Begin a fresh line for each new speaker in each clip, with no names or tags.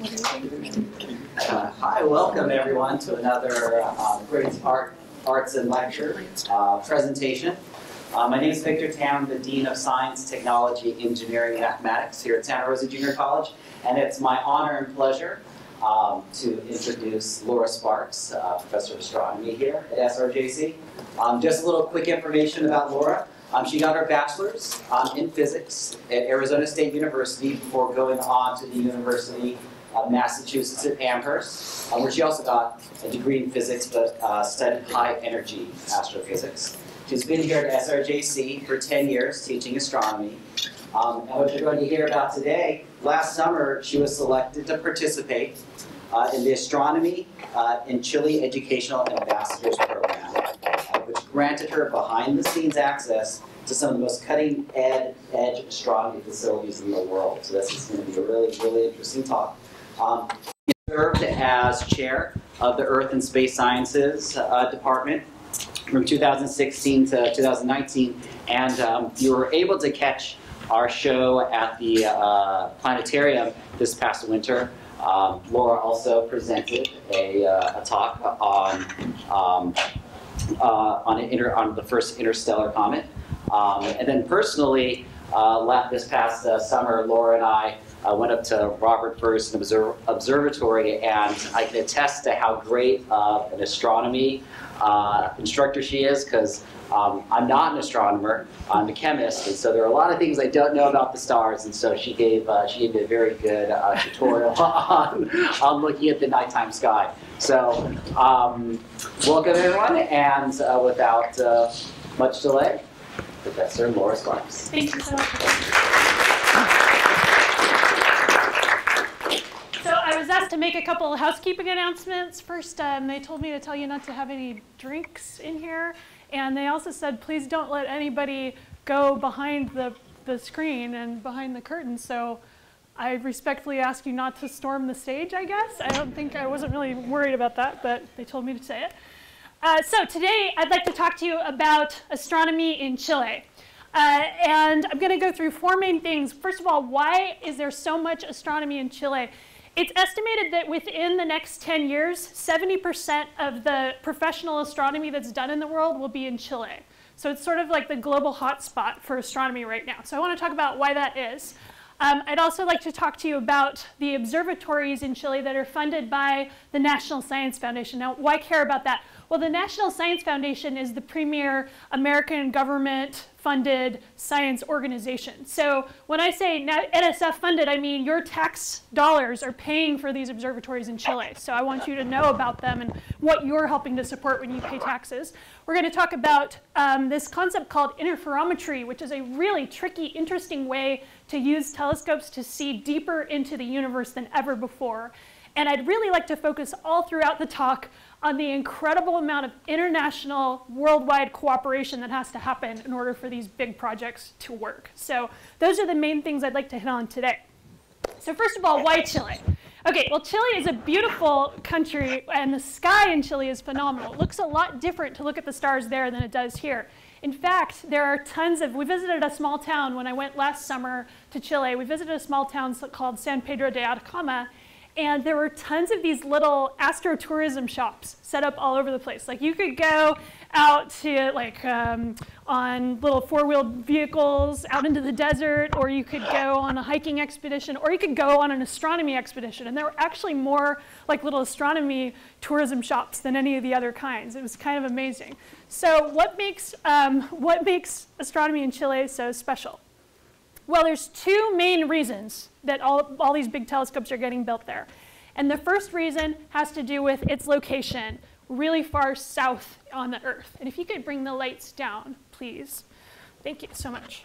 Uh, hi, welcome everyone to another uh, great art, arts and lecture uh, presentation. Uh, my name is Victor Tam, the Dean of Science, Technology, Engineering, and Mathematics here at Santa Rosa Junior College, and it's my honor and pleasure um, to introduce Laura Sparks, uh, Professor of Astronomy here at SRJC. Um, just a little quick information about Laura. Um, she got her bachelor's um, in physics at Arizona State University before going on to the University of Massachusetts at Amherst, um, where she also got a degree in physics but uh, studied high energy astrophysics. She's been here at SRJC for 10 years teaching astronomy. Um, and what you're going to hear about today, last summer she was selected to participate uh, in the Astronomy uh, in Chile Educational Ambassadors Program, uh, which granted her behind-the-scenes access to some of the most cutting-edge astronomy facilities in the world. So this is going to be a really, really interesting talk. Um, he served as chair of the Earth and Space Sciences uh, Department from 2016 to 2019, and um, you were able to catch our show at the uh, planetarium this past winter. Um, Laura also presented a, uh, a talk on um, uh, on, inter, on, the first interstellar comet, um, and then personally, uh, this past uh, summer, Laura and I I went up to Robert Ferguson Observatory, and I can attest to how great uh, an astronomy uh, instructor she is, because um, I'm not an astronomer, I'm a chemist, and so there are a lot of things I don't know about the stars, and so she gave, uh, she gave me a very good uh, tutorial on, on looking at the nighttime sky. So um, welcome everyone, and uh, without uh, much delay, Professor Laura Sparks.
Thank you so much. to make a couple of housekeeping announcements. First, um, they told me to tell you not to have any drinks in here. And they also said, please don't let anybody go behind the, the screen and behind the curtain. So I respectfully ask you not to storm the stage, I guess. I don't think, I wasn't really worried about that, but they told me to say it. Uh, so today, I'd like to talk to you about astronomy in Chile. Uh, and I'm going to go through four main things. First of all, why is there so much astronomy in Chile? It's estimated that within the next 10 years, 70% of the professional astronomy that's done in the world will be in Chile. So it's sort of like the global hotspot for astronomy right now. So I want to talk about why that is. Um, I'd also like to talk to you about the observatories in Chile that are funded by the National Science Foundation. Now, why care about that? Well, the National Science Foundation is the premier American government funded science organization. So when I say NSF funded, I mean your tax dollars are paying for these observatories in Chile. So I want you to know about them and what you're helping to support when you pay taxes. We're going to talk about um, this concept called interferometry, which is a really tricky, interesting way to use telescopes to see deeper into the universe than ever before. And I'd really like to focus all throughout the talk on the incredible amount of international, worldwide cooperation that has to happen in order for these big projects to work. So those are the main things I'd like to hit on today. So first of all, why Chile? Okay, well, Chile is a beautiful country, and the sky in Chile is phenomenal. It looks a lot different to look at the stars there than it does here. In fact, there are tons of, we visited a small town when I went last summer to Chile. We visited a small town called San Pedro de Atacama, and there were tons of these little astrotourism shops set up all over the place. Like you could go out to like um, on little four-wheeled vehicles out into the desert, or you could go on a hiking expedition, or you could go on an astronomy expedition. And there were actually more like little astronomy tourism shops than any of the other kinds. It was kind of amazing. So what makes, um, what makes astronomy in Chile so special? Well, there's two main reasons that all, all these big telescopes are getting built there. And the first reason has to do with its location, really far south on the Earth. And if you could bring the lights down, please. Thank you so much.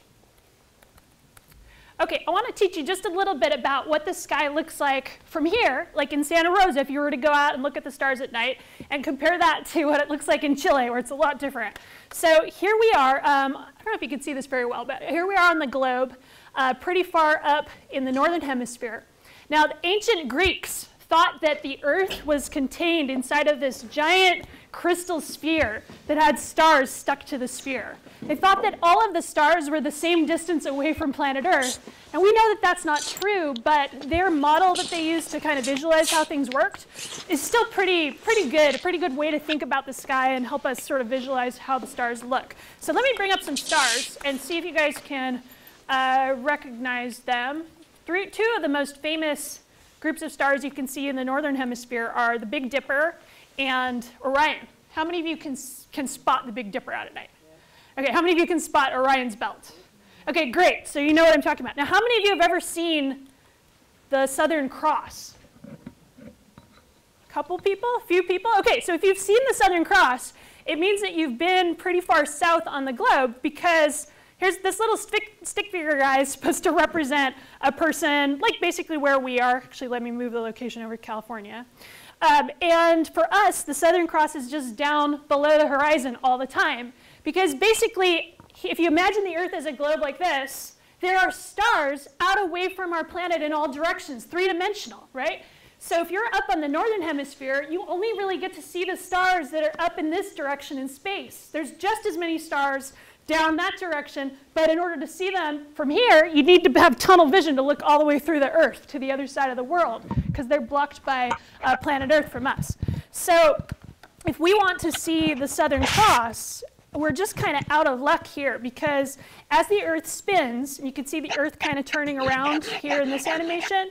Okay, I want to teach you just a little bit about what the sky looks like from here, like in Santa Rosa, if you were to go out and look at the stars at night, and compare that to what it looks like in Chile, where it's a lot different. So here we are. Um, I don't know if you can see this very well, but here we are on the globe uh, pretty far up in the northern hemisphere. Now, the ancient Greeks thought that the Earth was contained inside of this giant crystal sphere that had stars stuck to the sphere. They thought that all of the stars were the same distance away from planet Earth. And we know that that's not true, but their model that they used to kind of visualize how things worked is still pretty, pretty good, a pretty good way to think about the sky and help us sort of visualize how the stars look. So let me bring up some stars and see if you guys can uh, recognize them. Three, two of the most famous groups of stars you can see in the northern hemisphere are the Big Dipper and Orion. How many of you can, can spot the Big Dipper out at night? Okay, how many of you can spot Orion's belt? Okay, great. So you know what I'm talking about. Now, how many of you have ever seen the Southern Cross? A couple people? A few people? Okay, so if you've seen the Southern Cross, it means that you've been pretty far south on the globe because here's this little stick, stick figure guy is supposed to represent a person, like basically where we are. Actually, let me move the location over to California. Um, and for us, the Southern Cross is just down below the horizon all the time. Because basically, if you imagine the Earth as a globe like this, there are stars out away from our planet in all directions, three-dimensional, right? So if you're up on the northern hemisphere, you only really get to see the stars that are up in this direction in space. There's just as many stars down that direction, but in order to see them from here, you need to have tunnel vision to look all the way through the Earth to the other side of the world, because they're blocked by uh, planet Earth from us. So if we want to see the Southern Cross, we're just kind of out of luck here because as the Earth spins, you can see the Earth kind of turning around here in this animation,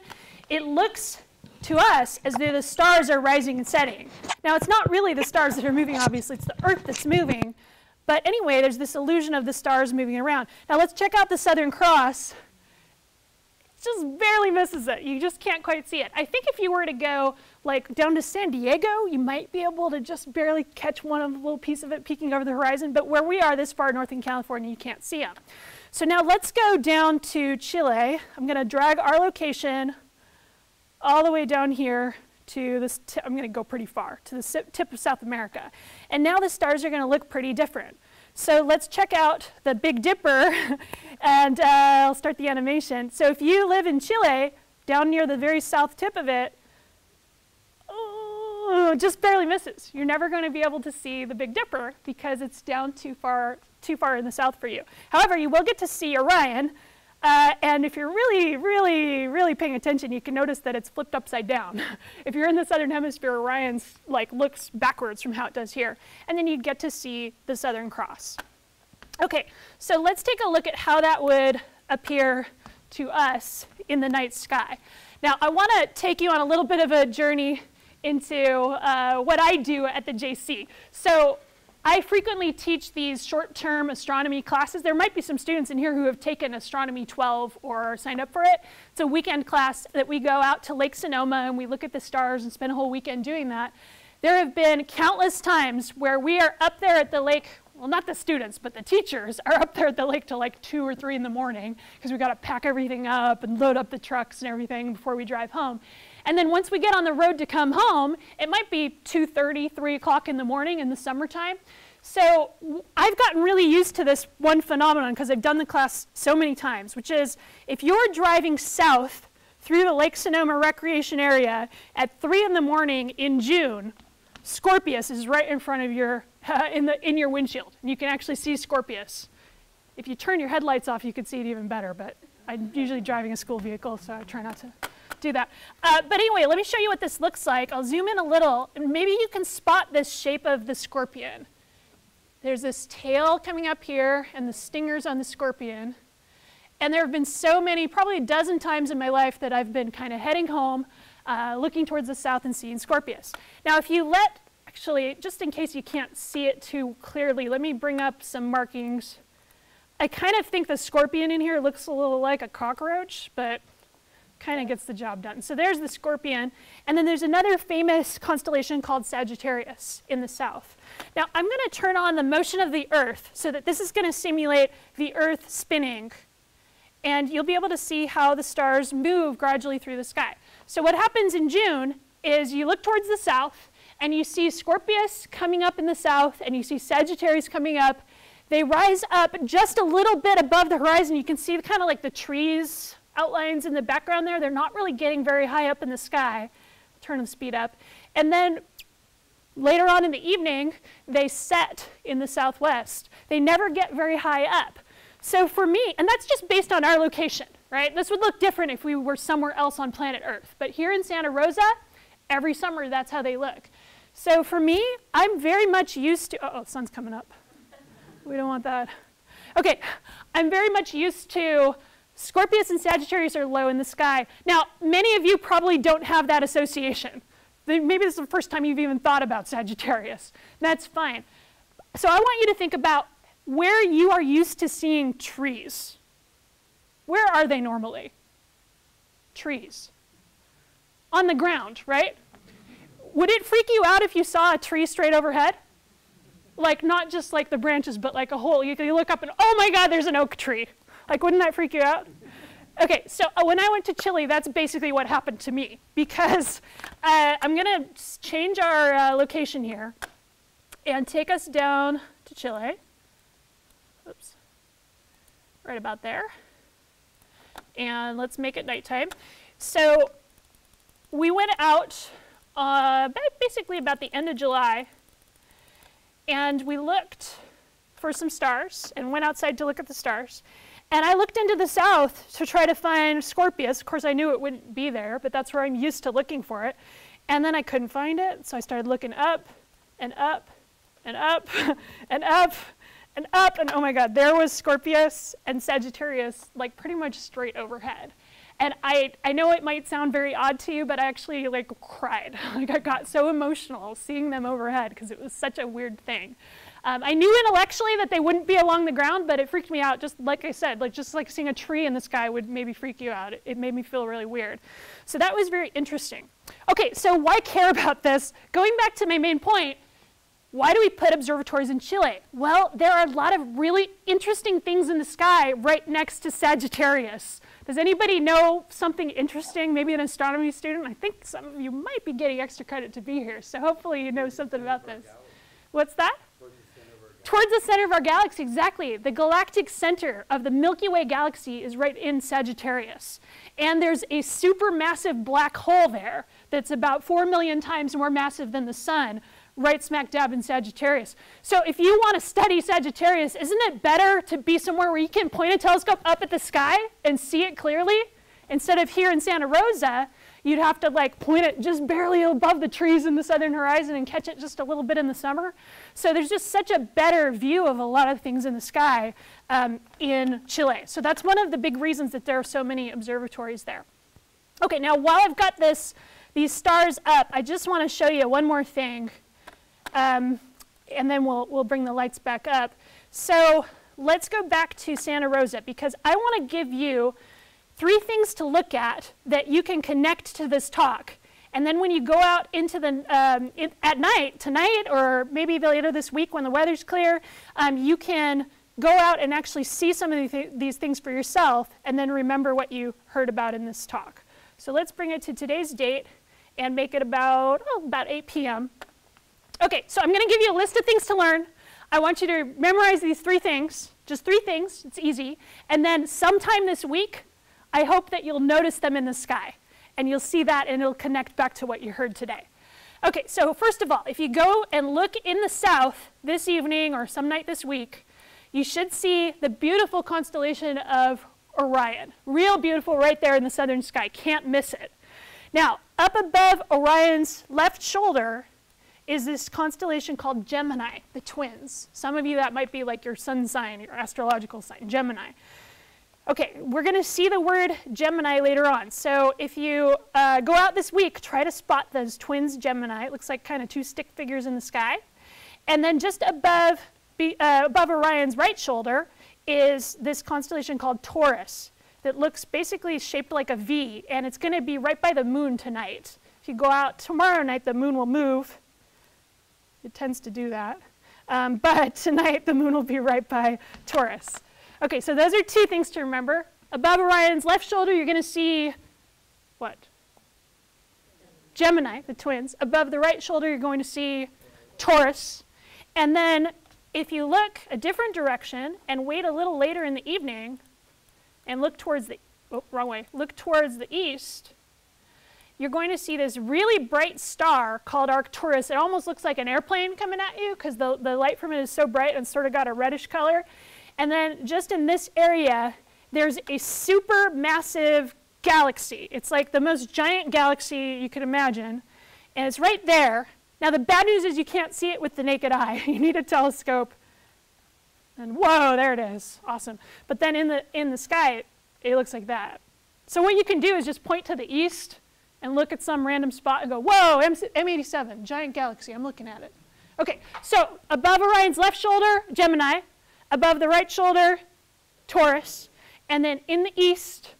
it looks to us as though the stars are rising and setting. Now, it's not really the stars that are moving, obviously, it's the Earth that's moving. But anyway, there's this illusion of the stars moving around. Now, let's check out the Southern Cross It just barely misses it. You just can't quite see it. I think if you were to go like down to San Diego, you might be able to just barely catch one of little piece of it peeking over the horizon. But where we are this far north in California, you can't see them. So now let's go down to Chile. I'm going to drag our location all the way down here to this, I'm going to go pretty far, to the tip of South America. And now the stars are going to look pretty different. So let's check out the Big Dipper and uh, I'll start the animation. So if you live in Chile, down near the very south tip of it, oh, just barely misses. You're never going to be able to see the Big Dipper because it's down too far, too far in the south for you. However, you will get to see Orion, uh, and if you're really, really, really paying attention, you can notice that it's flipped upside down. if you're in the southern hemisphere, Orion's like looks backwards from how it does here. And then you'd get to see the Southern Cross. Okay, so let's take a look at how that would appear to us in the night sky. Now, I want to take you on a little bit of a journey into uh, what I do at the JC. So I frequently teach these short-term astronomy classes. There might be some students in here who have taken Astronomy 12 or signed up for it. It's a weekend class that we go out to Lake Sonoma and we look at the stars and spend a whole weekend doing that. There have been countless times where we are up there at the lake, well, not the students, but the teachers are up there at the lake till like 2 or 3 in the morning because we've got to pack everything up and load up the trucks and everything before we drive home. And then once we get on the road to come home, it might be 2.30, 3 o'clock in the morning in the summertime. So I've gotten really used to this one phenomenon because I've done the class so many times, which is if you're driving south through the Lake Sonoma recreation area at 3 in the morning in June, Scorpius is right in front of your, uh, in, the, in your windshield. And you can actually see Scorpius. If you turn your headlights off, you can see it even better, but I'm usually driving a school vehicle, so I try not to do that. Uh, but anyway, let me show you what this looks like. I'll zoom in a little, and maybe you can spot this shape of the scorpion. There's this tail coming up here and the stingers on the scorpion. And there have been so many, probably a dozen times in my life that I've been kind of heading home, uh, looking towards the south and seeing Scorpius. Now, if you let, actually, just in case you can't see it too clearly, let me bring up some markings. I kind of think the scorpion in here looks a little like a cockroach, but kind of gets the job done. So there's the scorpion. And then there's another famous constellation called Sagittarius in the south. Now I'm going to turn on the motion of the Earth so that this is going to simulate the Earth spinning. And you'll be able to see how the stars move gradually through the sky. So what happens in June is you look towards the south and you see Scorpius coming up in the south and you see Sagittarius coming up. They rise up just a little bit above the horizon. You can see kind of like the trees outlines in the background there. They're not really getting very high up in the sky. turn the speed up. And then later on in the evening, they set in the southwest. They never get very high up. So for me, and that's just based on our location, right? This would look different if we were somewhere else on planet Earth. But here in Santa Rosa, every summer that's how they look. So for me, I'm very much used to, oh, sun's coming up. We don't want that. Okay, I'm very much used to Scorpius and Sagittarius are low in the sky. Now, many of you probably don't have that association. Maybe this is the first time you've even thought about Sagittarius. That's fine. So I want you to think about where you are used to seeing trees. Where are they normally? Trees. On the ground, right? Would it freak you out if you saw a tree straight overhead? Like, not just like the branches, but like a whole, you, you look up and, oh my God, there's an oak tree. Like, wouldn't that freak you out? Okay, so uh, when I went to Chile, that's basically what happened to me because uh, I'm going to change our uh, location here and take us down to Chile. Oops. Right about there. And let's make it nighttime. So we went out uh, basically about the end of July and we looked for some stars and went outside to look at the stars. And I looked into the south to try to find Scorpius. Of course, I knew it wouldn't be there, but that's where I'm used to looking for it. And then I couldn't find it, so I started looking up and up and up and up and up, and oh my God, there was Scorpius and Sagittarius, like pretty much straight overhead. And I, I know it might sound very odd to you, but I actually like cried. like I got so emotional seeing them overhead because it was such a weird thing. Um, I knew intellectually that they wouldn't be along the ground, but it freaked me out. Just like I said, like just like seeing a tree in the sky would maybe freak you out. It, it made me feel really weird. So that was very interesting. Okay, so why care about this? Going back to my main point, why do we put observatories in Chile? Well, there are a lot of really interesting things in the sky right next to Sagittarius. Does anybody know something interesting, maybe an astronomy student? I think some of you might be getting extra credit to be here, so hopefully you know something about this. What's that? Towards the center of our galaxy, exactly. The galactic center of the Milky Way galaxy is right in Sagittarius. And there's a supermassive black hole there that's about 4 million times more massive than the sun, right smack dab in Sagittarius. So if you want to study Sagittarius, isn't it better to be somewhere where you can point a telescope up at the sky and see it clearly? Instead of here in Santa Rosa, you'd have to like point it just barely above the trees in the southern horizon and catch it just a little bit in the summer. So there's just such a better view of a lot of things in the sky um, in Chile. So that's one of the big reasons that there are so many observatories there. Okay, now while I've got this, these stars up, I just want to show you one more thing um, and then we'll, we'll bring the lights back up. So let's go back to Santa Rosa because I want to give you three things to look at that you can connect to this talk. And then when you go out into the, um, it, at night, tonight, or maybe later this week when the weather's clear, um, you can go out and actually see some of th these things for yourself and then remember what you heard about in this talk. So let's bring it to today's date and make it about, oh, about 8 p.m. Okay, so I'm going to give you a list of things to learn. I want you to memorize these three things, just three things, it's easy. And then sometime this week, I hope that you'll notice them in the sky. And you'll see that and it'll connect back to what you heard today. Okay, so first of all, if you go and look in the south this evening or some night this week, you should see the beautiful constellation of Orion. Real beautiful right there in the southern sky. Can't miss it. Now, up above Orion's left shoulder is this constellation called Gemini, the twins. Some of you, that might be like your sun sign, your astrological sign, Gemini. Okay, we're going to see the word Gemini later on. So if you uh, go out this week, try to spot those twins Gemini. It looks like kind of two stick figures in the sky. And then just above, be, uh, above Orion's right shoulder is this constellation called Taurus that looks basically shaped like a V, and it's going to be right by the moon tonight. If you go out tomorrow night, the moon will move, it tends to do that. Um, but tonight, the moon will be right by Taurus. Okay, so those are two things to remember. Above Orion's left shoulder, you're going to see what? Gemini, the twins. Above the right shoulder, you're going to see Taurus. And then if you look a different direction and wait a little later in the evening and look towards the, oh, wrong way, look towards the east, you're going to see this really bright star called Arcturus. It almost looks like an airplane coming at you because the, the light from it is so bright and sort of got a reddish color. And then just in this area, there's a super massive galaxy. It's like the most giant galaxy you could imagine. And it's right there. Now, the bad news is you can't see it with the naked eye. you need a telescope. And whoa, there it is. Awesome. But then in the, in the sky, it, it looks like that. So what you can do is just point to the east and look at some random spot and go, whoa, M M87, giant galaxy, I'm looking at it. Okay, so above Orion's left shoulder, Gemini, above the right shoulder, Taurus, and then in the east,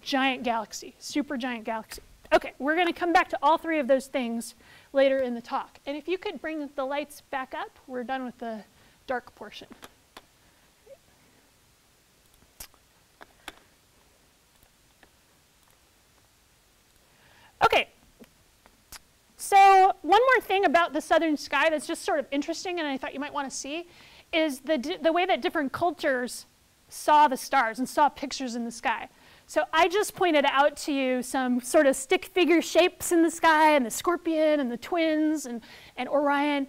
giant galaxy, super giant galaxy. Okay, we're going to come back to all three of those things later in the talk. And if you could bring the lights back up, we're done with the dark portion. Okay, so one more thing about the southern sky that's just sort of interesting and I thought you might want to see is the, the way that different cultures saw the stars and saw pictures in the sky. So I just pointed out to you some sort of stick figure shapes in the sky and the scorpion and the twins and, and Orion.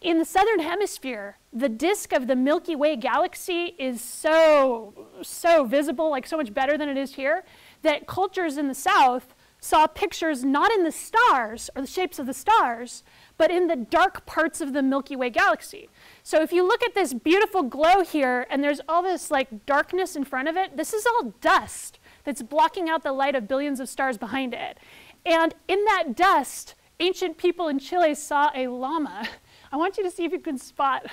In the southern hemisphere, the disk of the Milky Way galaxy is so, so visible, like so much better than it is here, that cultures in the south saw pictures not in the stars or the shapes of the stars, but in the dark parts of the Milky Way galaxy. So if you look at this beautiful glow here, and there's all this like darkness in front of it, this is all dust that's blocking out the light of billions of stars behind it. And in that dust, ancient people in Chile saw a llama. I want you to see if you can spot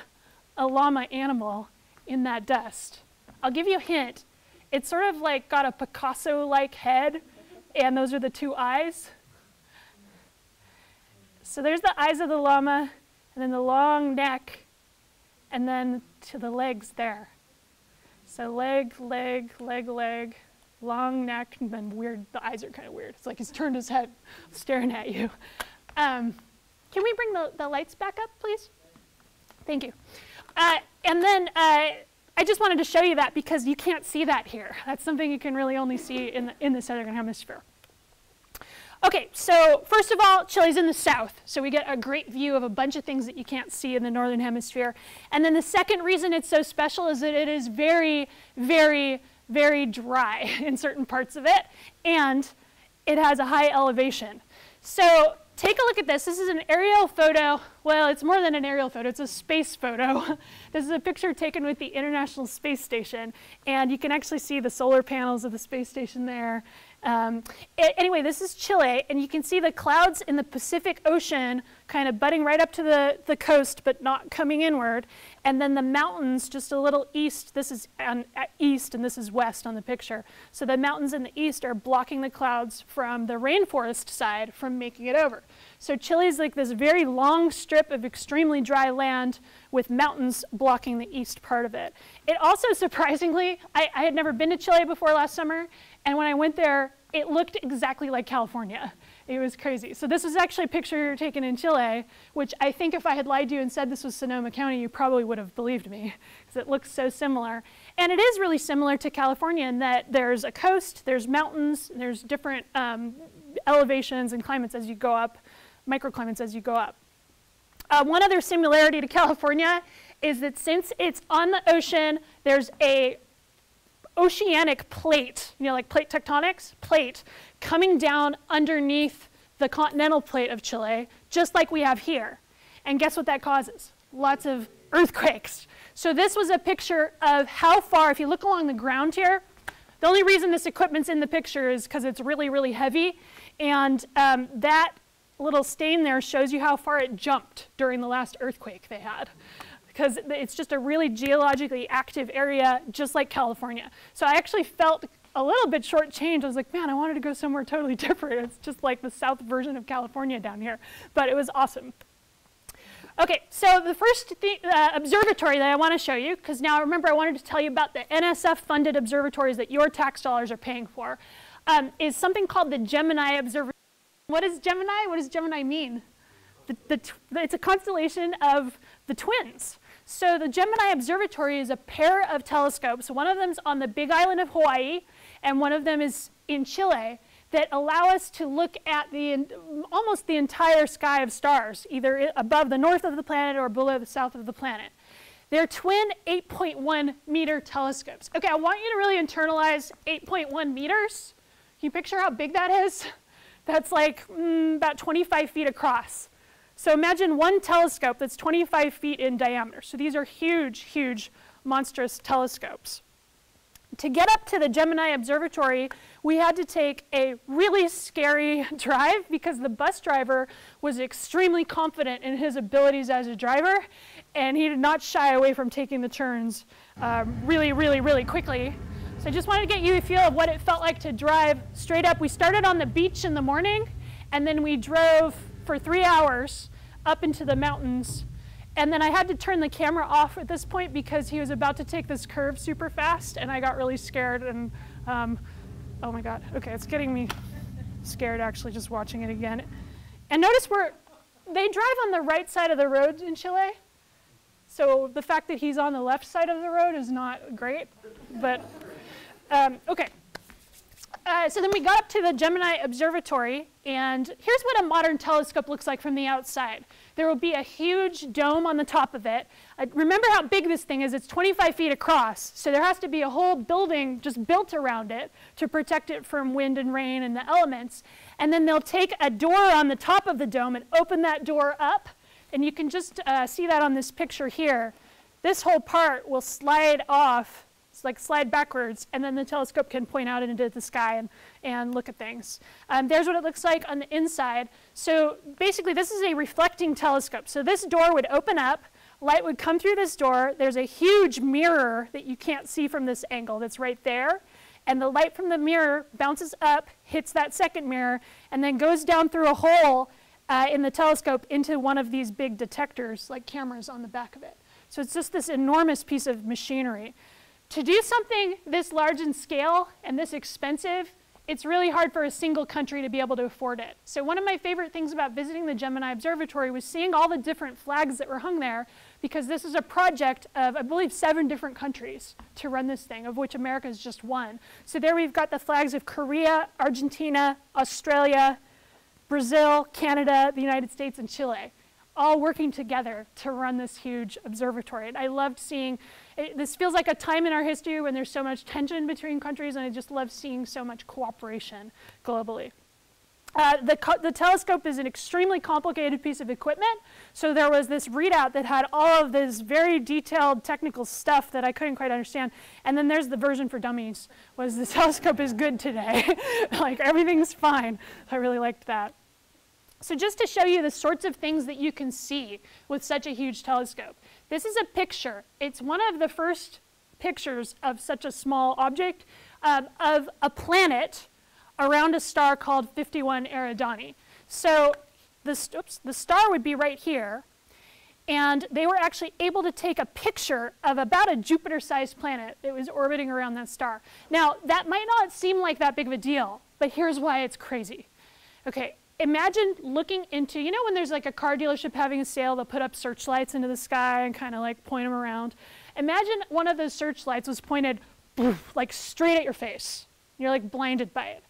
a llama animal in that dust. I'll give you a hint. It's sort of like got a Picasso-like head and those are the two eyes. So there's the eyes of the llama, and then the long neck, and then to the legs there. So leg, leg, leg, leg, long neck, and then weird, the eyes are kind of weird. It's like he's turned his head staring at you. Um, can we bring the, the lights back up, please? Thank you. Uh, and then uh, I just wanted to show you that because you can't see that here. That's something you can really only see in the, in the southern hemisphere. Okay, so first of all, Chile's in the south, so we get a great view of a bunch of things that you can't see in the northern hemisphere. And then the second reason it's so special is that it is very, very, very dry in certain parts of it, and it has a high elevation. So take a look at this. This is an aerial photo. Well, it's more than an aerial photo, it's a space photo. this is a picture taken with the International Space Station, and you can actually see the solar panels of the space station there. Um, anyway, this is Chile, and you can see the clouds in the Pacific Ocean kind of butting right up to the, the coast, but not coming inward. And then the mountains just a little east. This is on, east, and this is west on the picture. So the mountains in the east are blocking the clouds from the rainforest side from making it over. So Chile is like this very long strip of extremely dry land with mountains blocking the east part of it. It also, surprisingly, I, I had never been to Chile before last summer, and when I went there, it looked exactly like California. It was crazy. So this was actually a picture taken in Chile, which I think if I had lied to you and said this was Sonoma County, you probably would have believed me, because it looks so similar. And it is really similar to California in that there's a coast, there's mountains, there's different um, elevations and climates as you go up, microclimates as you go up. Uh, one other similarity to California is that since it's on the ocean, there's a oceanic plate, you know, like plate tectonics, plate, coming down underneath the continental plate of Chile, just like we have here. And guess what that causes? Lots of earthquakes. So this was a picture of how far, if you look along the ground here, the only reason this equipment's in the picture is because it's really, really heavy. And um, that little stain there shows you how far it jumped during the last earthquake they had because it's just a really geologically active area, just like California. So I actually felt a little bit shortchanged. I was like, man, I wanted to go somewhere totally different. It's just like the south version of California down here, but it was awesome. Okay, so the first uh, observatory that I want to show you, because now remember I wanted to tell you about the NSF-funded observatories that your tax dollars are paying for, um, is something called the Gemini Observatory. What is Gemini? What does Gemini mean? The, the it's a constellation of the twins. So the Gemini Observatory is a pair of telescopes. One of them's on the big island of Hawaii, and one of them is in Chile. that allow us to look at the almost the entire sky of stars, either above the north of the planet or below the south of the planet. They're twin 8.1 meter telescopes. Okay, I want you to really internalize 8.1 meters. Can you picture how big that is? That's like mm, about 25 feet across. So imagine one telescope that's 25 feet in diameter. So these are huge, huge, monstrous telescopes. To get up to the Gemini Observatory, we had to take a really scary drive because the bus driver was extremely confident in his abilities as a driver, and he did not shy away from taking the turns um, really, really, really quickly. So I just wanted to get you a feel of what it felt like to drive straight up. We started on the beach in the morning, and then we drove for three hours up into the mountains. And then I had to turn the camera off at this point because he was about to take this curve super fast, and I got really scared. And um, oh my God, okay, it's getting me scared actually just watching it again. And notice where they drive on the right side of the road in Chile. So the fact that he's on the left side of the road is not great, but um, okay. Uh, so then we got up to the Gemini Observatory, and here's what a modern telescope looks like from the outside. There will be a huge dome on the top of it. Uh, remember how big this thing is. It's 25 feet across, so there has to be a whole building just built around it to protect it from wind and rain and the elements. And then they'll take a door on the top of the dome and open that door up, and you can just uh, see that on this picture here. This whole part will slide off, like slide backwards, and then the telescope can point out into the sky and, and look at things. Um, there's what it looks like on the inside. So basically, this is a reflecting telescope. So this door would open up, light would come through this door. There's a huge mirror that you can't see from this angle that's right there. And the light from the mirror bounces up, hits that second mirror, and then goes down through a hole uh, in the telescope into one of these big detectors, like cameras on the back of it. So it's just this enormous piece of machinery. To do something this large in scale and this expensive, it's really hard for a single country to be able to afford it. So one of my favorite things about visiting the Gemini Observatory was seeing all the different flags that were hung there because this is a project of, I believe, seven different countries to run this thing, of which America is just one. So there we've got the flags of Korea, Argentina, Australia, Brazil, Canada, the United States, and Chile, all working together to run this huge observatory. And I loved seeing, it, this feels like a time in our history when there's so much tension between countries, and I just love seeing so much cooperation globally. Uh, the, the, telescope is an extremely complicated piece of equipment. So there was this readout that had all of this very detailed technical stuff that I couldn't quite understand. And then there's the version for dummies, was the telescope is good today. like everything's fine. I really liked that. So just to show you the sorts of things that you can see with such a huge telescope. This is a picture. It's one of the first pictures of such a small object um, of a planet around a star called 51 Eridani. So the, oops, the star would be right here, and they were actually able to take a picture of about a Jupiter-sized planet that was orbiting around that star. Now, that might not seem like that big of a deal, but here's why it's crazy. Okay, imagine looking into, you know when there's like a car dealership having a sale, they'll put up searchlights into the sky and kind of like point them around. Imagine one of those searchlights was pointed like straight at your face. You're like blinded by it.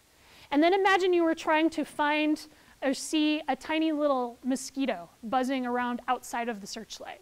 And then imagine you were trying to find or see a tiny little mosquito buzzing around outside of the searchlight.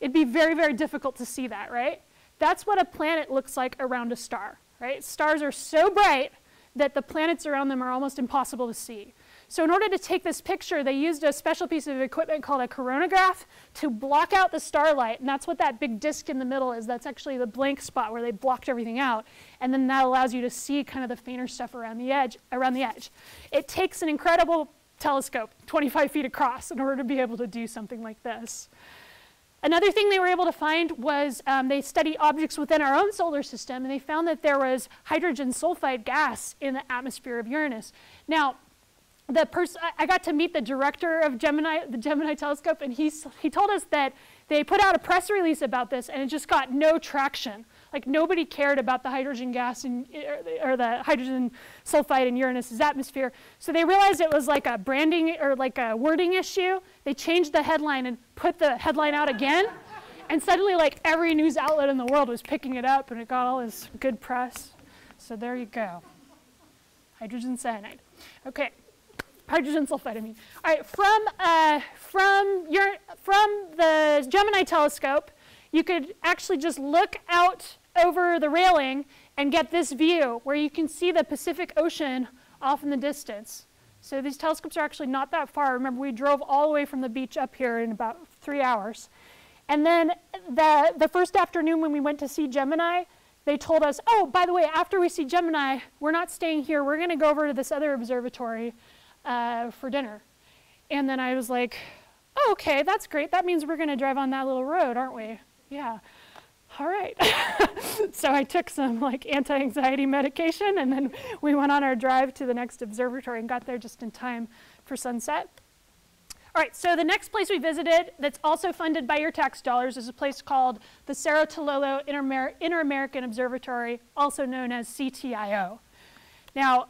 It'd be very, very difficult to see that, right? That's what a planet looks like around a star, right? Stars are so bright that the planets around them are almost impossible to see. So in order to take this picture, they used a special piece of equipment called a coronagraph to block out the starlight. And that's what that big disk in the middle is. That's actually the blank spot where they blocked everything out. And then that allows you to see kind of the fainter stuff around the edge. Around the edge. It takes an incredible telescope, 25 feet across, in order to be able to do something like this. Another thing they were able to find was um, they studied objects within our own solar system, and they found that there was hydrogen sulfide gas in the atmosphere of Uranus. Now, the person I got to meet the director of Gemini, the Gemini telescope, and he he told us that they put out a press release about this, and it just got no traction. Like nobody cared about the hydrogen gas in, or the hydrogen sulfide in Uranus's atmosphere. So they realized it was like a branding or like a wording issue. They changed the headline and put the headline out again. And suddenly, like every news outlet in the world was picking it up, and it got all this good press. So there you go. hydrogen cyanide. Okay, hydrogen mean. All right, from, uh, from, your, from the Gemini telescope, you could actually just look out over the railing and get this view where you can see the Pacific Ocean off in the distance. So these telescopes are actually not that far. Remember, we drove all the way from the beach up here in about three hours. And then the, the first afternoon when we went to see Gemini, they told us, oh, by the way, after we see Gemini, we're not staying here. We're going to go over to this other observatory uh, for dinner. And then I was like, oh, okay, that's great. That means we're going to drive on that little road, aren't we? Yeah. All right. so I took some like anti-anxiety medication and then we went on our drive to the next observatory and got there just in time for sunset. All right, so the next place we visited that's also funded by your tax dollars is a place called the Cerro Tololo Inter-American Observatory, also known as CTIO. Now,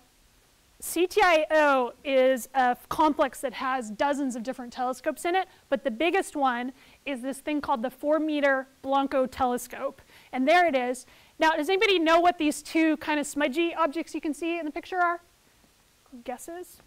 CTIO is a complex that has dozens of different telescopes in it, but the biggest one is this thing called the 4-meter Blanco telescope. And there it is. Now, does anybody know what these two kind of smudgy objects you can see in the picture are? Guesses?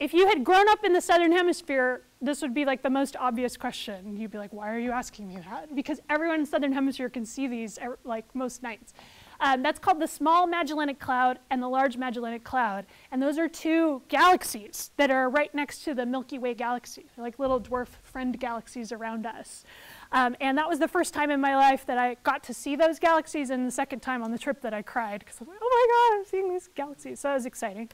If you had grown up in the southern hemisphere, this would be like the most obvious question. You'd be like, why are you asking me that? Because everyone in the southern hemisphere can see these er, like most nights. Um, that's called the Small Magellanic Cloud and the Large Magellanic Cloud. And those are two galaxies that are right next to the Milky Way galaxy, They're like little dwarf friend galaxies around us. Um, and that was the first time in my life that I got to see those galaxies, and the second time on the trip that I cried because I'm like, oh my God, I'm seeing these galaxies. So that was exciting.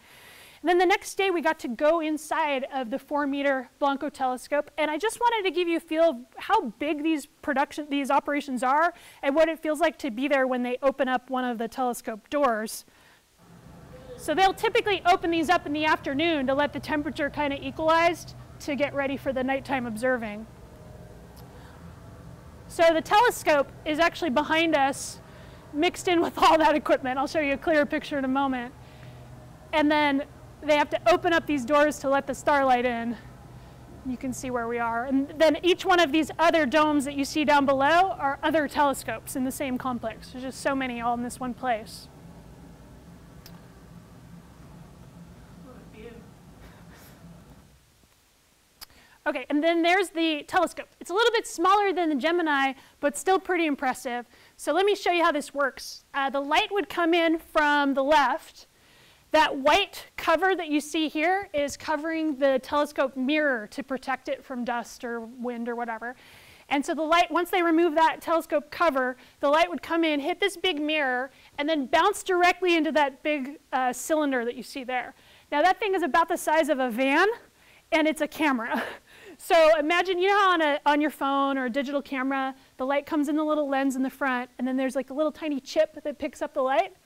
And then the next day we got to go inside of the four meter Blanco telescope. And I just wanted to give you a feel of how big these production, these operations are and what it feels like to be there when they open up one of the telescope doors. So they'll typically open these up in the afternoon to let the temperature kind of equalized to get ready for the nighttime observing. So the telescope is actually behind us mixed in with all that equipment. I'll show you a clearer picture in a moment. And then they have to open up these doors to let the starlight in. You can see where we are. And then each one of these other domes that you see down below are other telescopes in the same complex. There's just so many all in this one place. Okay, and then there's the telescope. It's a little bit smaller than the Gemini, but still pretty impressive. So let me show you how this works. Uh, the light would come in from the left, that white cover that you see here is covering the telescope mirror to protect it from dust or wind or whatever. And so the light, once they remove that telescope cover, the light would come in, hit this big mirror, and then bounce directly into that big uh, cylinder that you see there. Now that thing is about the size of a van, and it's a camera. So imagine, you know on, a, on your phone or a digital camera, the light comes in the little lens in the front, and then there's like a little tiny chip that picks up the light?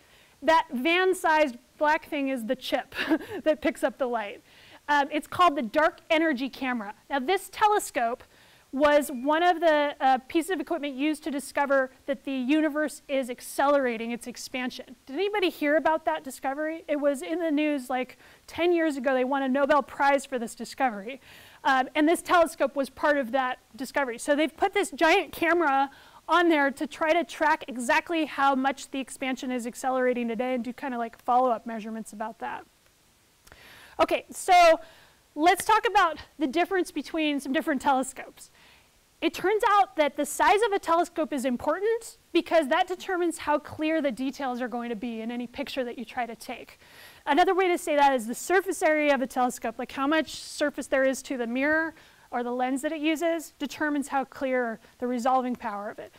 That van-sized black thing is the chip that picks up the light. Um, it's called the dark energy camera. Now this telescope was one of the uh, pieces of equipment used to discover that the universe is accelerating its expansion. Did anybody hear about that discovery? It was in the news like 10 years ago. They won a Nobel Prize for this discovery. Um, and this telescope was part of that discovery. So they've put this giant camera on there to try to track exactly how much the expansion is accelerating today and do kind of like follow-up measurements about that. Okay, so let's talk about the difference between some different telescopes. It turns out that the size of a telescope is important because that determines how clear the details are going to be in any picture that you try to take. Another way to say that is the surface area of a telescope, like how much surface there is to the mirror or the lens that it uses determines how clear the resolving power of it.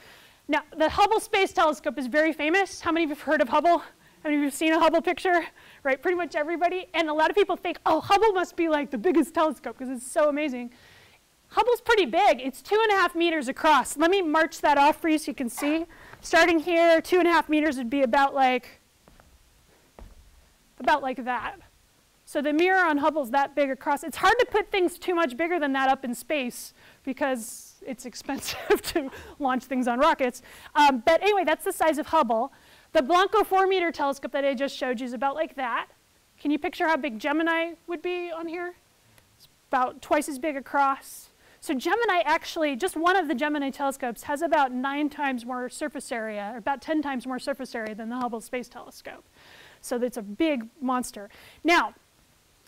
Now, the Hubble Space Telescope is very famous. How many of you have heard of Hubble? How many of you have seen a Hubble picture? Right, pretty much everybody. And a lot of people think, oh, Hubble must be like the biggest telescope because it's so amazing. Hubble's pretty big. It's two and a half meters across. Let me march that off for you so you can see. Starting here, two and a half meters would be about like, about like that. So the mirror on Hubble's that big across. It's hard to put things too much bigger than that up in space because it's expensive to launch things on rockets. Um, but anyway, that's the size of Hubble. The Blanco 4 meter telescope that I just showed you is about like that. Can you picture how big Gemini would be on here? It's about twice as big across. So Gemini actually, just one of the Gemini telescopes has about nine times more surface area, or about 10 times more surface area than the Hubble Space Telescope. So it's a big monster. Now,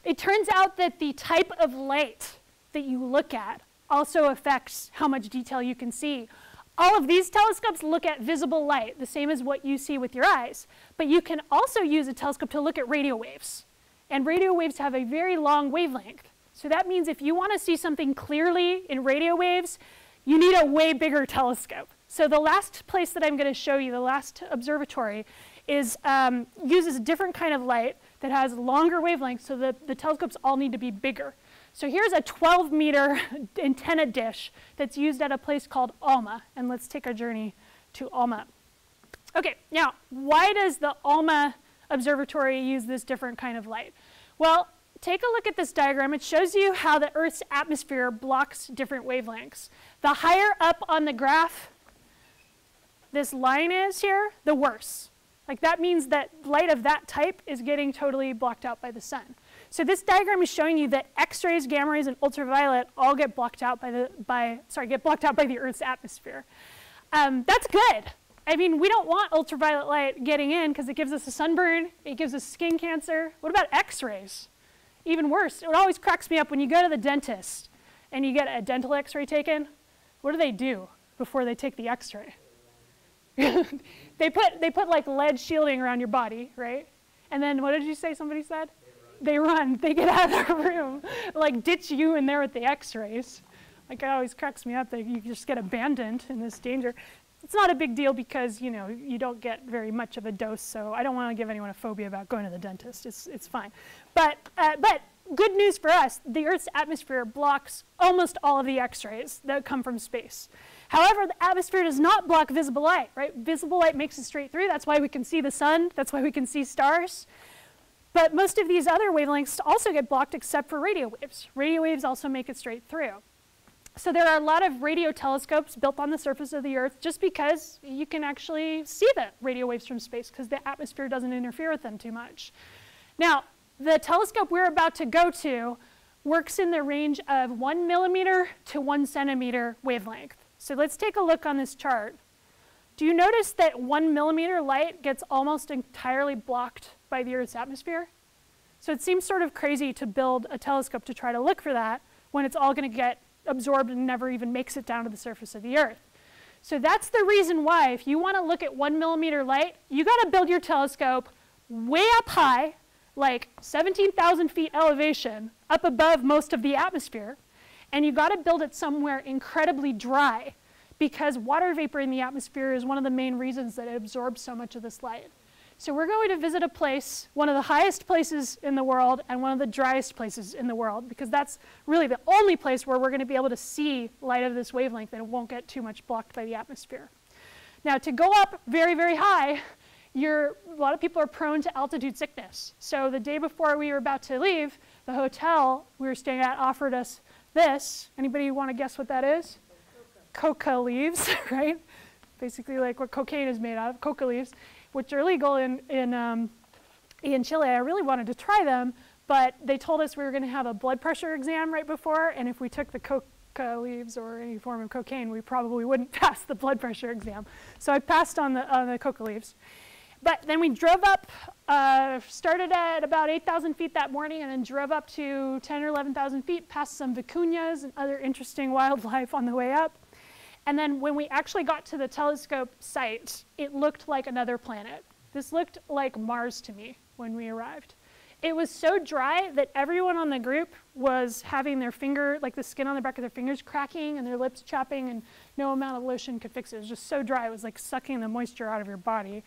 it turns out that the type of light that you look at also affects how much detail you can see. All of these telescopes look at visible light, the same as what you see with your eyes. But you can also use a telescope to look at radio waves. And radio waves have a very long wavelength. So that means if you want to see something clearly in radio waves, you need a way bigger telescope. So the last place that I'm going to show you, the last observatory, is um, uses a different kind of light that has longer wavelengths, so the, the telescopes all need to be bigger. So here's a 12 meter antenna dish that's used at a place called ALMA, and let's take our journey to ALMA. Okay, now, why does the ALMA observatory use this different kind of light? Well, take a look at this diagram. It shows you how the Earth's atmosphere blocks different wavelengths. The higher up on the graph this line is here, the worse. Like that means that light of that type is getting totally blocked out by the sun. So this diagram is showing you that X-rays, gamma rays, and ultraviolet all get blocked out by the by sorry get blocked out by the Earth's atmosphere. Um, that's good. I mean, we don't want ultraviolet light getting in because it gives us a sunburn, it gives us skin cancer. What about X-rays? Even worse, it always cracks me up when you go to the dentist and you get a dental X-ray taken. What do they do before they take the X-ray? they put they put like lead shielding around your body, right? And then what did you say somebody said? They run. They get out of the room. like ditch you in there with the x-rays. Like it always cracks me up that you just get abandoned in this danger. It's not a big deal because, you know, you don't get very much of a dose, so I don't want to give anyone a phobia about going to the dentist. It's, it's fine. But, uh, but good news for us, the Earth's atmosphere blocks almost all of the x-rays that come from space. However, the atmosphere does not block visible light, right? Visible light makes it straight through. That's why we can see the sun. That's why we can see stars. But most of these other wavelengths also get blocked except for radio waves. Radio waves also make it straight through. So there are a lot of radio telescopes built on the surface of the Earth just because you can actually see the radio waves from space because the atmosphere doesn't interfere with them too much. Now, the telescope we're about to go to works in the range of one millimeter to one centimeter wavelength. So let's take a look on this chart. Do you notice that one millimeter light gets almost entirely blocked by the Earth's atmosphere? So it seems sort of crazy to build a telescope to try to look for that when it's all going to get absorbed and never even makes it down to the surface of the Earth. So that's the reason why if you want to look at one millimeter light, you got to build your telescope way up high, like 17,000 feet elevation, up above most of the atmosphere, and you got to build it somewhere incredibly dry because water vapor in the atmosphere is one of the main reasons that it absorbs so much of this light. So we're going to visit a place, one of the highest places in the world and one of the driest places in the world because that's really the only place where we're going to be able to see light of this wavelength and it won't get too much blocked by the atmosphere. Now to go up very, very high, a lot of people are prone to altitude sickness. So the day before we were about to leave, the hotel we were staying at offered us this, anybody want to guess what that is? Coca, coca leaves, right? Basically like what cocaine is made out of, coca leaves, which are legal in, in, um, in Chile. I really wanted to try them, but they told us we were going to have a blood pressure exam right before, and if we took the coca leaves or any form of cocaine, we probably wouldn't pass the blood pressure exam. So I passed on the, on the coca leaves. But then we drove up, uh, started at about 8,000 feet that morning and then drove up to 10 or 11,000 feet past some vicuñas and other interesting wildlife on the way up. And then when we actually got to the telescope site, it looked like another planet. This looked like Mars to me when we arrived. It was so dry that everyone on the group was having their finger, like the skin on the back of their fingers cracking and their lips chapping and no amount of lotion could fix it. It was just so dry. It was like sucking the moisture out of your body.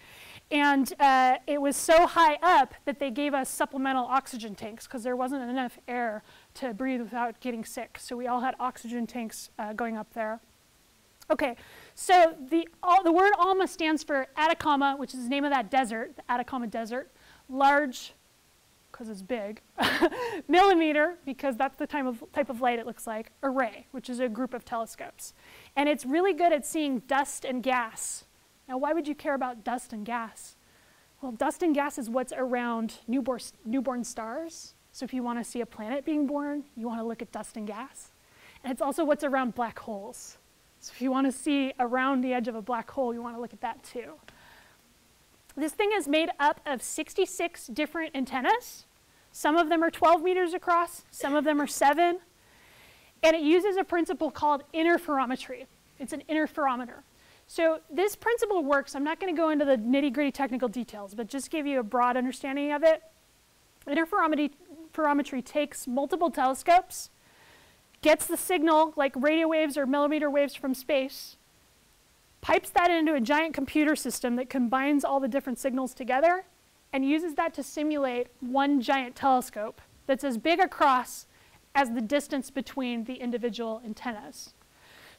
And uh, it was so high up that they gave us supplemental oxygen tanks because there wasn't enough air to breathe without getting sick. So we all had oxygen tanks uh, going up there. Okay, so the, all, the word Alma stands for Atacama, which is the name of that desert, the Atacama Desert. Large, because it's big. Millimeter, because that's the type of, type of light it looks like. Array, which is a group of telescopes. And it's really good at seeing dust and gas now, why would you care about dust and gas? Well, dust and gas is what's around newborn, newborn stars. So if you want to see a planet being born, you want to look at dust and gas. And it's also what's around black holes. So if you want to see around the edge of a black hole, you want to look at that too. This thing is made up of 66 different antennas. Some of them are 12 meters across, some of them are seven. And it uses a principle called interferometry. It's an interferometer. So this principle works. I'm not going to go into the nitty gritty technical details, but just give you a broad understanding of it. Interferometry takes multiple telescopes, gets the signal like radio waves or millimeter waves from space, pipes that into a giant computer system that combines all the different signals together, and uses that to simulate one giant telescope that's as big across as the distance between the individual antennas.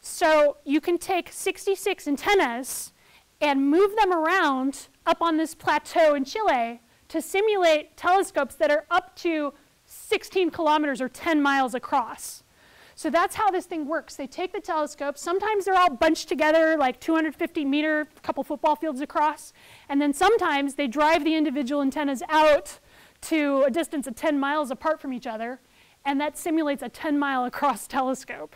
So you can take 66 antennas and move them around up on this plateau in Chile to simulate telescopes that are up to 16 kilometers or 10 miles across. So that's how this thing works. They take the telescope, sometimes they're all bunched together like 250 meter, a couple football fields across, and then sometimes they drive the individual antennas out to a distance of 10 miles apart from each other, and that simulates a 10 mile across telescope.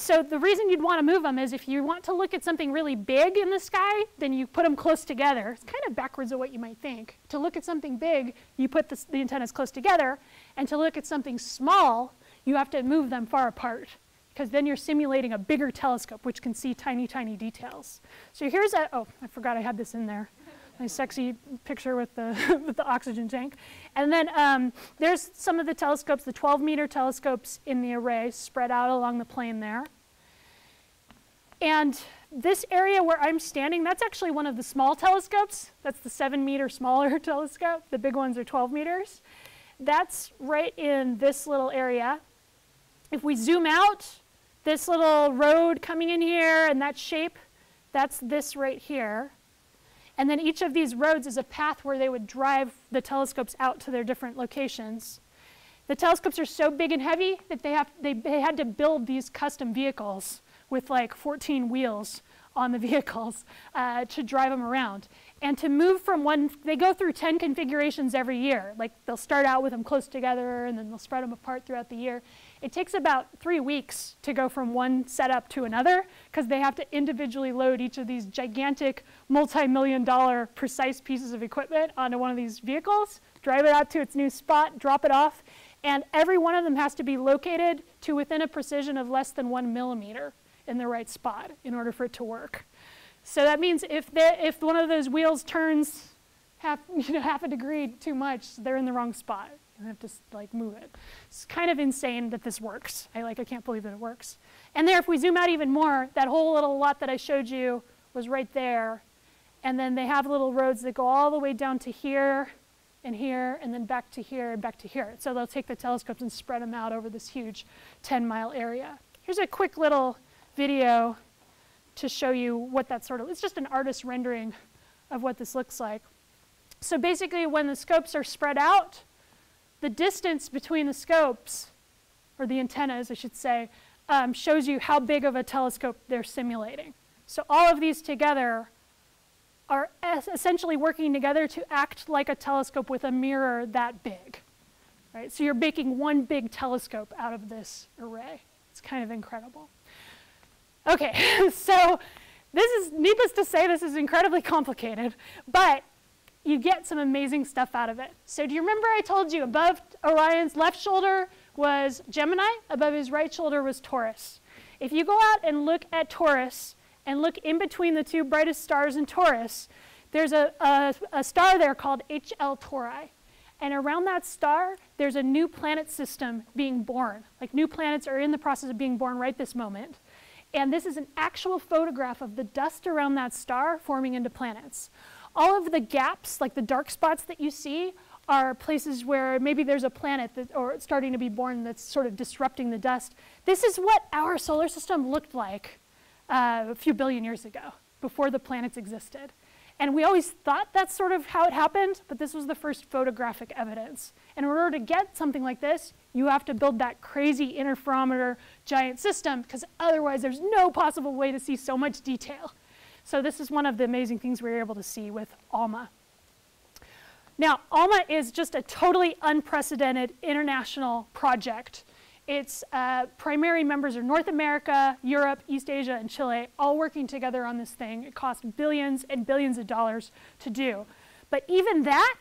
So the reason you'd want to move them is if you want to look at something really big in the sky, then you put them close together. It's kind of backwards of what you might think. To look at something big, you put the, the antennas close together, and to look at something small, you have to move them far apart because then you're simulating a bigger telescope which can see tiny, tiny details. So here's a, oh, I forgot I had this in there. My sexy picture with the, with the oxygen tank. And then um, there's some of the telescopes, the 12 meter telescopes in the array spread out along the plane there. And this area where I'm standing, that's actually one of the small telescopes. That's the seven meter smaller telescope. The big ones are 12 meters. That's right in this little area. If we zoom out, this little road coming in here and that shape, that's this right here. And then each of these roads is a path where they would drive the telescopes out to their different locations. The telescopes are so big and heavy that they, have, they, they had to build these custom vehicles with like 14 wheels on the vehicles uh, to drive them around. And to move from one, they go through 10 configurations every year. Like they'll start out with them close together and then they'll spread them apart throughout the year. It takes about three weeks to go from one setup to another because they have to individually load each of these gigantic multi-million dollar precise pieces of equipment onto one of these vehicles, drive it out to its new spot, drop it off, and every one of them has to be located to within a precision of less than one millimeter in the right spot in order for it to work. So that means if, if one of those wheels turns half, you know, half a degree too much, they're in the wrong spot. You have to like move it. It's kind of insane that this works. I like I can't believe that it works. And there, if we zoom out even more, that whole little lot that I showed you was right there. And then they have little roads that go all the way down to here and here and then back to here and back to here. So they'll take the telescopes and spread them out over this huge 10 mile area. Here's a quick little video to show you what that sort of, it's just an artist rendering of what this looks like. So basically when the scopes are spread out, the distance between the scopes, or the antennas I should say, um, shows you how big of a telescope they're simulating. So all of these together are essentially working together to act like a telescope with a mirror that big. Right? So you're making one big telescope out of this array. It's kind of incredible. Okay, so this is, needless to say, this is incredibly complicated, but you get some amazing stuff out of it. So do you remember I told you above Orion's left shoulder was Gemini, above his right shoulder was Taurus. If you go out and look at Taurus and look in between the two brightest stars in Taurus, there's a, a, a star there called HL Tauri. And around that star, there's a new planet system being born. Like new planets are in the process of being born right this moment. And this is an actual photograph of the dust around that star forming into planets. All of the gaps, like the dark spots that you see, are places where maybe there's a planet that, or starting to be born that's sort of disrupting the dust. This is what our solar system looked like uh, a few billion years ago, before the planets existed. And we always thought that's sort of how it happened, but this was the first photographic evidence. And in order to get something like this, you have to build that crazy interferometer giant system, because otherwise there's no possible way to see so much detail. So this is one of the amazing things we were able to see with ALMA. Now, ALMA is just a totally unprecedented international project. Its uh, primary members are North America, Europe, East Asia, and Chile, all working together on this thing. It costs billions and billions of dollars to do. But even that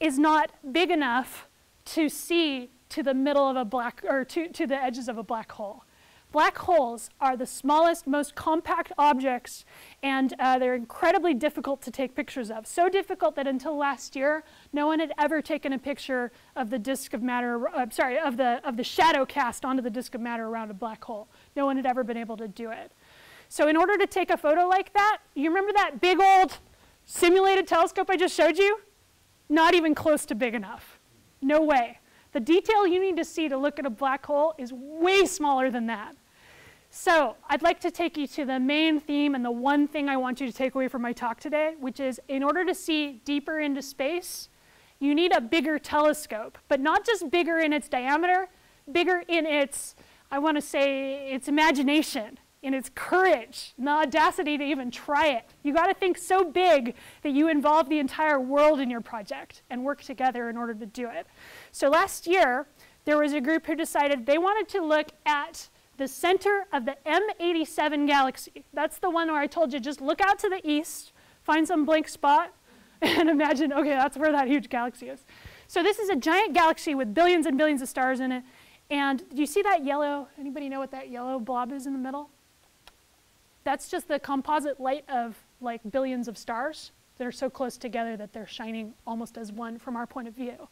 is not big enough to see to the middle of a black, or to, to the edges of a black hole. Black holes are the smallest, most compact objects, and uh, they're incredibly difficult to take pictures of. So difficult that until last year, no one had ever taken a picture of the disk of matter, uh, sorry, of the, of the shadow cast onto the disk of matter around a black hole. No one had ever been able to do it. So in order to take a photo like that, you remember that big old simulated telescope I just showed you? Not even close to big enough. No way. The detail you need to see to look at a black hole is way smaller than that. So I'd like to take you to the main theme and the one thing I want you to take away from my talk today, which is in order to see deeper into space, you need a bigger telescope, but not just bigger in its diameter, bigger in its, I want to say, its imagination, in its courage, and the audacity to even try it. You got to think so big that you involve the entire world in your project and work together in order to do it. So last year, there was a group who decided they wanted to look at the center of the M87 galaxy. That's the one where I told you just look out to the east, find some blank spot, and imagine, okay, that's where that huge galaxy is. So this is a giant galaxy with billions and billions of stars in it. And do you see that yellow? Anybody know what that yellow blob is in the middle? That's just the composite light of like billions of stars that are so close together that they're shining almost as one from our point of view.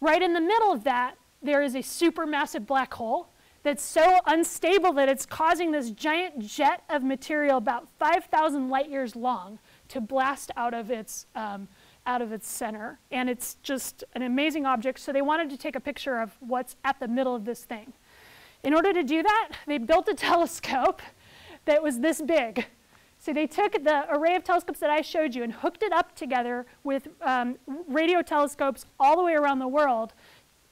Right in the middle of that, there is a supermassive black hole that's so unstable that it's causing this giant jet of material about 5,000 light years long to blast out of its um, out of its center. And it's just an amazing object. So they wanted to take a picture of what's at the middle of this thing. In order to do that, they built a telescope that was this big. So they took the array of telescopes that I showed you and hooked it up together with um, radio telescopes all the way around the world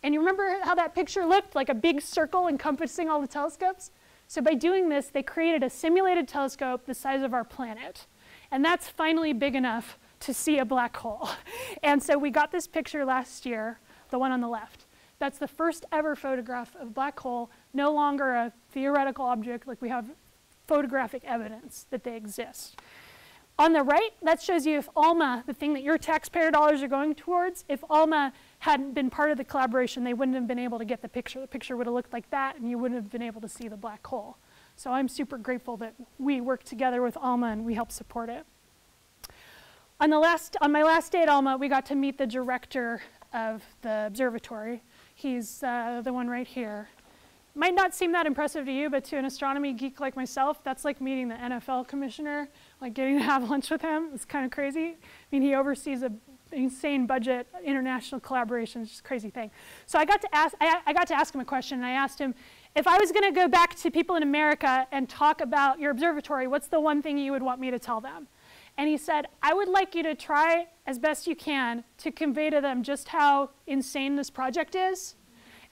and you remember how that picture looked, like a big circle encompassing all the telescopes? So by doing this, they created a simulated telescope the size of our planet. And that's finally big enough to see a black hole. And so we got this picture last year, the one on the left. That's the first ever photograph of a black hole, no longer a theoretical object, like we have photographic evidence that they exist. On the right, that shows you if ALMA, the thing that your taxpayer dollars are going towards, if ALMA hadn't been part of the collaboration, they wouldn't have been able to get the picture. The picture would have looked like that, and you wouldn't have been able to see the black hole. So I'm super grateful that we work together with ALMA and we help support it. On, the last, on my last day at ALMA, we got to meet the director of the observatory. He's uh, the one right here. Might not seem that impressive to you, but to an astronomy geek like myself, that's like meeting the NFL commissioner, like getting to have lunch with him. It's kind of crazy. I mean, he oversees a insane budget, international collaboration, just crazy thing. So I got to ask, I, I got to ask him a question, and I asked him, if I was going to go back to people in America and talk about your observatory, what's the one thing you would want me to tell them? And he said, I would like you to try as best you can to convey to them just how insane this project is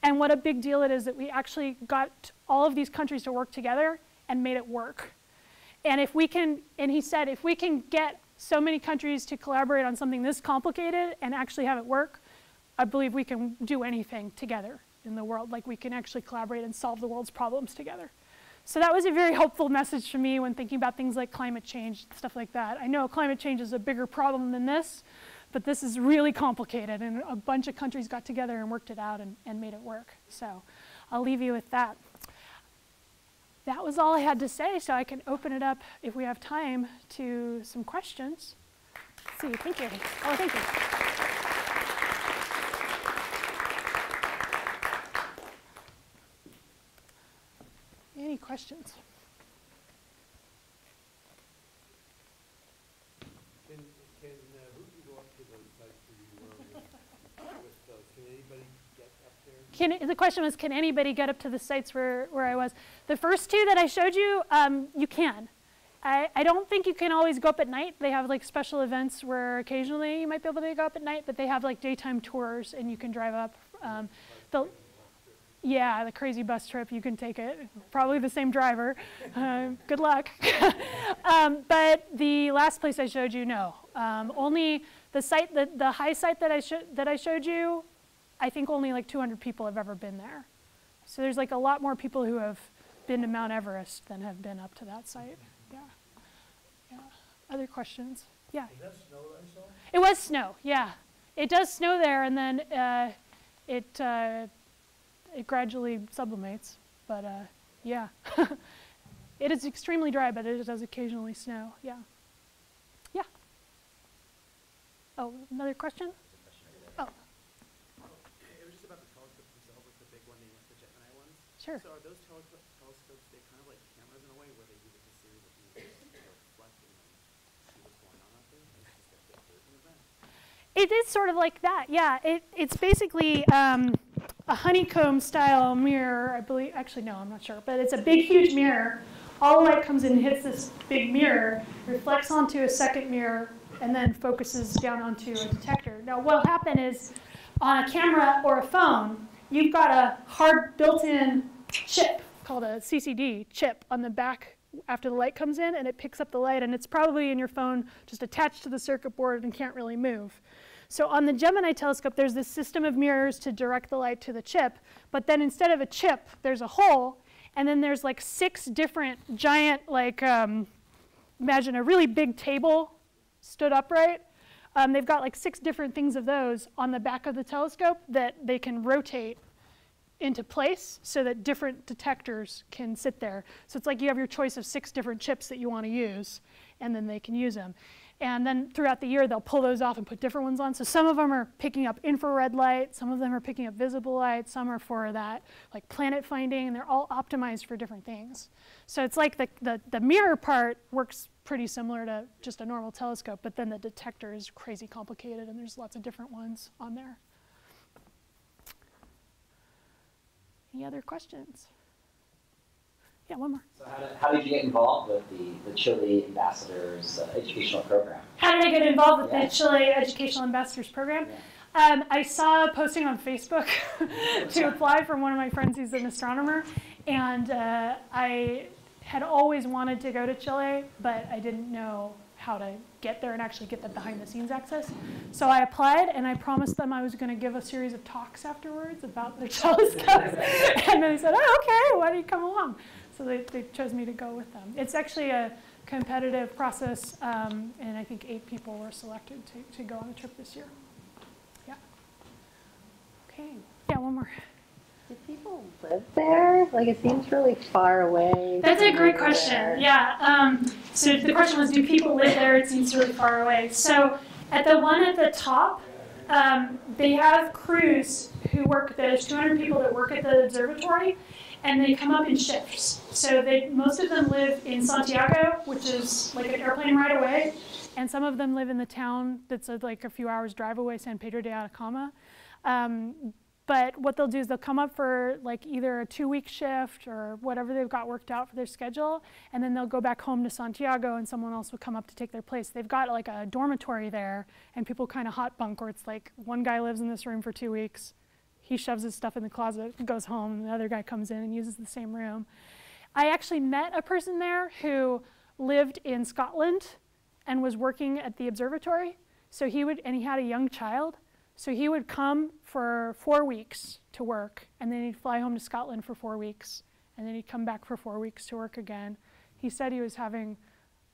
and what a big deal it is that we actually got all of these countries to work together and made it work. And if we can, and he said, if we can get so many countries to collaborate on something this complicated and actually have it work, I believe we can do anything together in the world. Like we can actually collaborate and solve the world's problems together. So that was a very helpful message for me when thinking about things like climate change, stuff like that. I know climate change is a bigger problem than this, but this is really complicated and a bunch of countries got together and worked it out and, and made it work. So I'll leave you with that that was all I had to say, so I can open it up, if we have time, to some questions. Let's see, thank you. Oh, thank you. Any questions? Can, the question was, can anybody get up to the sites where, where I was? The first two that I showed you, um, you can. I, I don't think you can always go up at night. They have like special events where occasionally you might be able to go up at night, but they have like daytime tours and you can drive up. Um, the, yeah, the crazy bus trip, you can take it. Probably the same driver. Uh, good luck. um, but the last place I showed you, no. Um, only the site, the, the high site that I, that I showed you, I think only like 200 people have ever been there. So there's like a lot more people who have been to Mount Everest than have been up to that site. Yeah. Yeah. Other questions? Yeah.
Is that snow that I saw?
It was snow, yeah. It does snow there, and then uh, it uh, it gradually sublimates. But uh, yeah, it is extremely dry, but it does occasionally snow. Yeah, yeah. Oh, another question? Oh,
It was just about the telescopes themselves, like the big one, the, the Gemini ones.
Sure.
So are those telescopes, telescopes, they kind of like cameras in a way where they use like a series of images to and see what's going on out there? Like it's just like a version of?
It is sort of like that, yeah. It, it's basically um, a honeycomb style mirror, I believe. Actually, no, I'm not sure. But it's a big, huge mirror. All the light comes in and hits this big mirror, reflects onto a second mirror, and then focuses down onto a detector. Now, what'll happen is on a camera or a phone, you've got a hard built in chip called a CCD chip on the back after the light comes in, and it picks up the light, and it's probably in your phone just attached to the circuit board and can't really move. So on the Gemini telescope, there's this system of mirrors to direct the light to the chip, but then instead of a chip, there's a hole, and then there's like six different giant, like, um, imagine a really big table stood upright. Um, they've got like six different things of those on the back of the telescope that they can rotate into place so that different detectors can sit there. So it's like you have your choice of six different chips that you want to use, and then they can use them. And then throughout the year, they'll pull those off and put different ones on. So some of them are picking up infrared light, some of them are picking up visible light, some are for that like planet finding, and they're all optimized for different things. So it's like the, the, the mirror part works pretty similar to just a normal telescope, but then the detector is crazy complicated, and there's lots of different ones on there. Any other questions? Yeah, one more.
So how did, how did you get involved with the, the Chile Ambassadors uh, educational program?
How did I get involved with
Yeah.
the Chile Educational Ambassadors Program?
Yeah.
Um, I saw a posting on Facebook to apply from one of my friends who's an astronomer, and uh, I had always wanted to go to Chile, but I didn't know how to get there and actually get the behind the scenes access. So I applied, and I promised them I was going to give a series of talks afterwards about their telescopes. and they said, oh, okay, why don't you come along? So they, they chose me to go with them. It's actually a competitive process, um, and I think eight people were selected to, to go on the trip this year. Yeah. Okay. Yeah, one more.
Do people live there? Like it seems really far away.
That's a great question.
there.
Yeah. Um, so the question was, do people live there? It seems really far away. So at the one at the top, um, they have crews who work. There's 200 people that work at the observatory, and they come up in shifts. So they most of them live in Santiago, which is like an airplane ride away, and some of them live in the town that's like a few hours drive away, San Pedro de Atacama. Um, but what they'll do is they'll come up for like either a two-week shift or whatever they've got worked out for their schedule, and then they'll go back home to Santiago, and someone else will come up to take their place. They've got like a dormitory there, and people kind of hot bunk where it's like one guy lives in this room for two weeks, he shoves his stuff in the closet, goes home, and the other guy comes in and uses the same room. I actually met a person there who lived in Scotland and was working at the observatory. So he would, and he had a young child. So he would come for four weeks to work, and then he'd fly home to Scotland for four weeks, and then he'd come back for four weeks to work again. He said he was having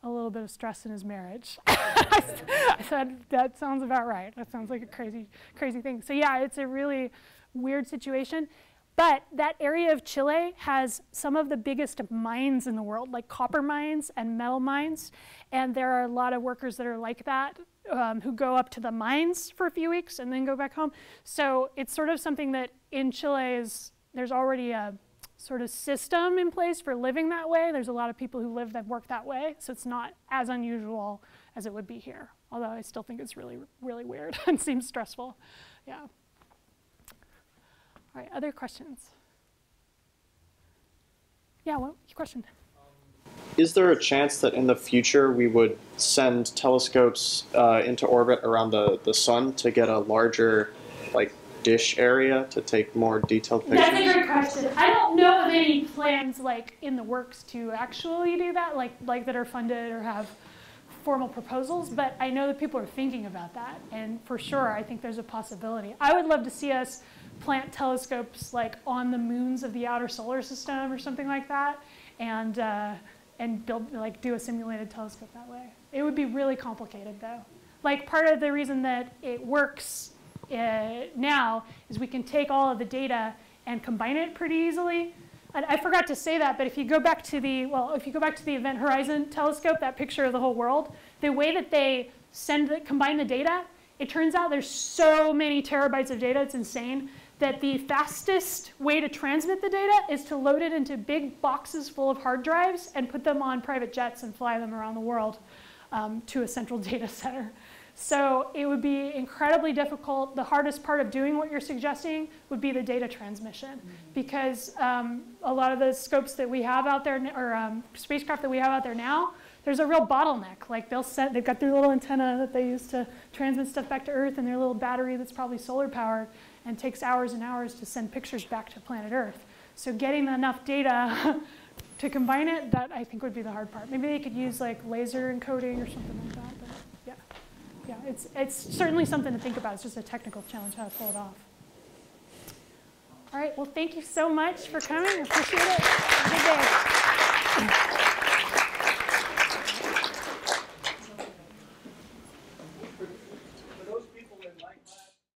a little bit of stress in his marriage. I said, that sounds about right. That sounds like a crazy, crazy thing. So yeah, it's a really weird situation. But that area of Chile has some of the biggest mines in the world, like copper mines and metal mines. And there are a lot of workers that are like that um, who go up to the mines for a few weeks and then go back home. So it's sort of something that in Chile is, there's already a sort of system in place for living that way. There's a lot of people who live that work that way. So it's not as unusual as it would be here. Although I still think it's really, really weird and seems stressful. Yeah. All right, other questions? Yeah, what question?
Is there a chance that in the future we would send telescopes uh, into orbit around the, the sun to get a larger, like, dish area to take more detailed pictures?
That's a great question. I don't know of any plans like in the works to actually do that, like like that are funded or have formal proposals, but I know that people are thinking about that, and for sure, I think there's a possibility. I would love to see us plant telescopes like on the moons of the outer solar system or something like that, and uh, and build like do a simulated telescope that way. It would be really complicated though. Like part of the reason that it works uh, now is we can take all of the data and combine it pretty easily. And I forgot to say that, but if you go back to the well, if you go back to the Event Horizon telescope, that picture of the whole world, the way that they send the, combine the data, it turns out there's so many terabytes of data, it's insane that the fastest way to transmit the data is to load it into big boxes full of hard drives and put them on private jets and fly them around the world um, to a central data center. So it would be incredibly difficult. The hardest part of doing what you're suggesting would be the data transmission because um, a lot of the scopes that we have out there, or um, spacecraft that we have out there now, there's a real bottleneck. Like they'll set, they've got their little antenna that they use to transmit stuff back to Earth and their little battery that's probably solar powered and takes hours and hours to send pictures back to planet Earth. So getting enough data to combine it, that I think would be the hard part. Maybe they could use like laser encoding or something like that, but yeah. Yeah, it's, it's certainly something to think about. It's just a technical challenge how to pull it off. All right, well, thank you so much for coming. Appreciate it. Have a good day.